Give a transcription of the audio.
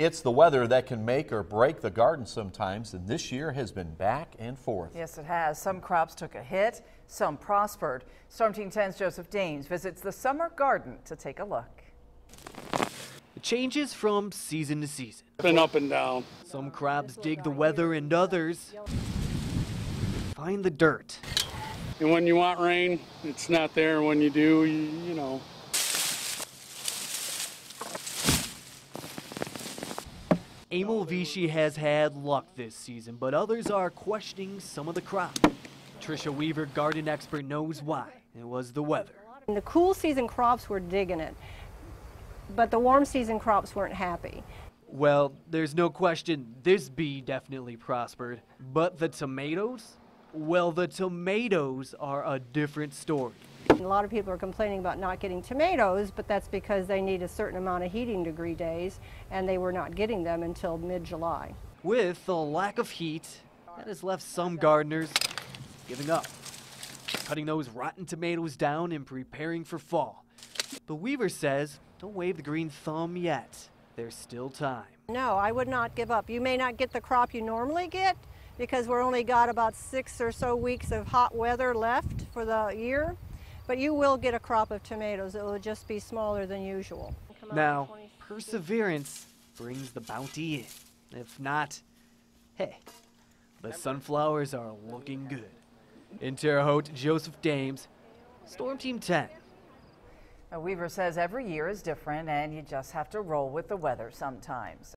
It's the weather that can make or break the garden sometimes, and this year has been back and forth. Yes, it has. Some crops took a hit, some prospered. Storm Team 10's Joseph Dames visits the summer garden to take a look. It changes from season to season. Been up and down. Some crops dig the weather and others find the dirt. And when you want rain, it's not there. When you do, you, you know. Emil Vichy has had luck this season, but others are questioning some of the crop. Trisha Weaver, garden expert, knows why. It was the weather. In the cool season crops were digging it, but the warm season crops weren't happy. Well, there's no question this bee definitely prospered, but the tomatoes? Well, the tomatoes are a different story. A lot of people are complaining about not getting tomatoes, but that's because they need a certain amount of heating degree days, and they were not getting them until mid-July. With the lack of heat, that has left some gardeners giving up, cutting those rotten tomatoes down and preparing for fall. But Weaver says, don't wave the green thumb yet. There's still time. No, I would not give up. You may not get the crop you normally get because we're only got about six or so weeks of hot weather left for the year, but you will get a crop of tomatoes. It will just be smaller than usual. Now, perseverance brings the bounty in. If not, hey, the sunflowers are looking good. In Terre Haute, Joseph Dames, Storm Team 10. Now, Weaver says every year is different and you just have to roll with the weather sometimes.